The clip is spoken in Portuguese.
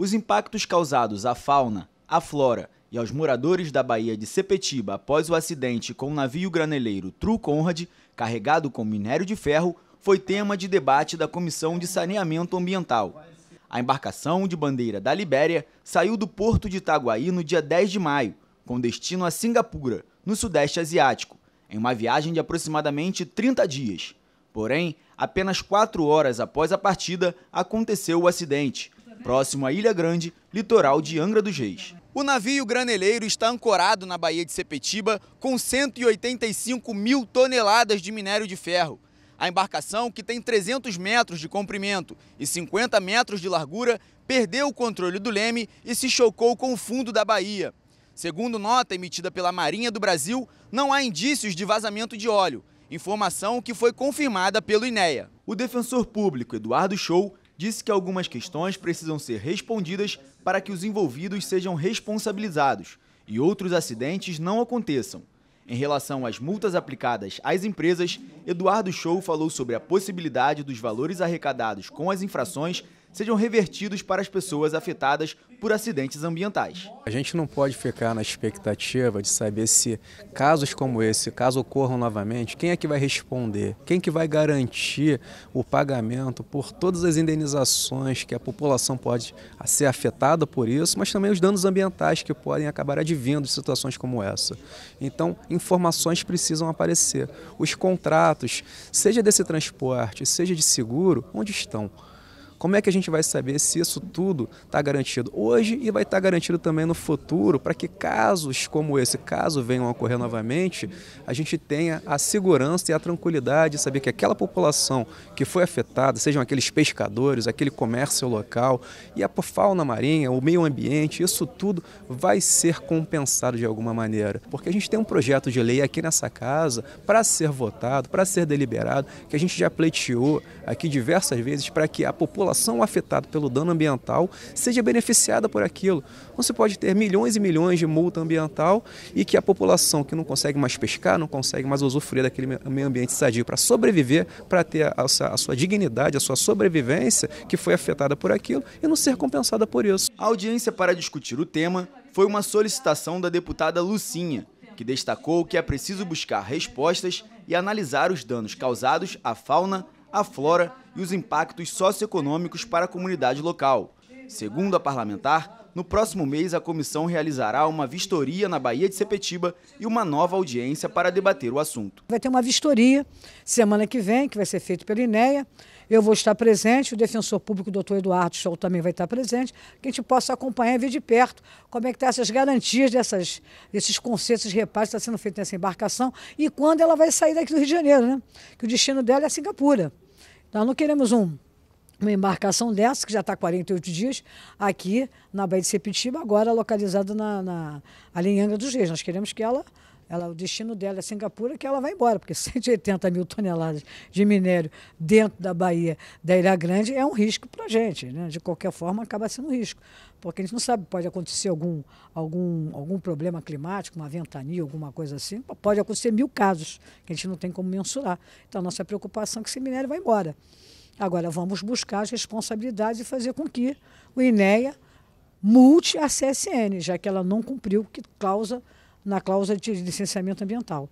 Os impactos causados à fauna, à flora e aos moradores da Baía de Sepetiba após o acidente com o navio graneleiro True Conrad, carregado com minério de ferro, foi tema de debate da Comissão de Saneamento Ambiental. A embarcação de bandeira da Libéria saiu do porto de Itaguaí no dia 10 de maio, com destino a Singapura, no Sudeste Asiático, em uma viagem de aproximadamente 30 dias. Porém, apenas quatro horas após a partida, aconteceu o acidente, próximo à Ilha Grande, litoral de Angra dos Reis. O navio graneleiro está ancorado na Baía de Sepetiba com 185 mil toneladas de minério de ferro. A embarcação, que tem 300 metros de comprimento e 50 metros de largura, perdeu o controle do leme e se chocou com o fundo da baía. Segundo nota emitida pela Marinha do Brasil, não há indícios de vazamento de óleo, informação que foi confirmada pelo INEA. O defensor público Eduardo Show disse que algumas questões precisam ser respondidas para que os envolvidos sejam responsabilizados e outros acidentes não aconteçam. Em relação às multas aplicadas às empresas, Eduardo Show falou sobre a possibilidade dos valores arrecadados com as infrações sejam revertidos para as pessoas afetadas por acidentes ambientais. A gente não pode ficar na expectativa de saber se casos como esse, caso ocorram novamente, quem é que vai responder? Quem que vai garantir o pagamento por todas as indenizações que a população pode ser afetada por isso, mas também os danos ambientais que podem acabar advindo de situações como essa. Então, informações precisam aparecer. Os contratos, seja desse transporte, seja de seguro, onde estão? Como é que a gente vai saber se isso tudo está garantido hoje e vai estar tá garantido também no futuro, para que casos como esse, caso venham a ocorrer novamente, a gente tenha a segurança e a tranquilidade de saber que aquela população que foi afetada, sejam aqueles pescadores, aquele comércio local e a fauna marinha, o meio ambiente, isso tudo vai ser compensado de alguma maneira. Porque a gente tem um projeto de lei aqui nessa casa para ser votado, para ser deliberado, que a gente já pleiteou aqui diversas vezes para que a população população afetada pelo dano ambiental seja beneficiada por aquilo. Não se pode ter milhões e milhões de multa ambiental e que a população que não consegue mais pescar, não consegue mais usufruir daquele meio ambiente sadio para sobreviver, para ter a, a sua dignidade, a sua sobrevivência, que foi afetada por aquilo, e não ser compensada por isso. A audiência para discutir o tema foi uma solicitação da deputada Lucinha, que destacou que é preciso buscar respostas e analisar os danos causados à fauna, à flora e os impactos socioeconômicos para a comunidade local. Segundo a parlamentar, no próximo mês a comissão realizará uma vistoria na Baía de Sepetiba e uma nova audiência para debater o assunto. Vai ter uma vistoria semana que vem, que vai ser feita pela INEA. Eu vou estar presente, o defensor público, doutor Eduardo Scholl, também vai estar presente, que a gente possa acompanhar e ver de perto como é que estão tá essas garantias dessas, desses conceitos de reparo que está sendo feito nessa embarcação e quando ela vai sair daqui do Rio de Janeiro, né? Que o destino dela é Singapura. Nós não queremos um, uma embarcação dessa, que já está 48 dias, aqui na Baía de Sepitiba, agora localizada na, na, ali em Angra dos Reis. Nós queremos que ela, ela, o destino dela é Singapura, que ela vá embora, porque 180 mil toneladas de minério dentro da Baía da Ilha Grande é um risco para a gente. Né? De qualquer forma, acaba sendo um risco. Porque a gente não sabe, pode acontecer algum, algum, algum problema climático, uma ventania, alguma coisa assim. Pode acontecer mil casos que a gente não tem como mensurar. Então, a nossa preocupação é que esse minério vá embora. Agora, vamos buscar as responsabilidades e fazer com que o INEA multe a CSN, já que ela não cumpriu que causa na cláusula de licenciamento ambiental.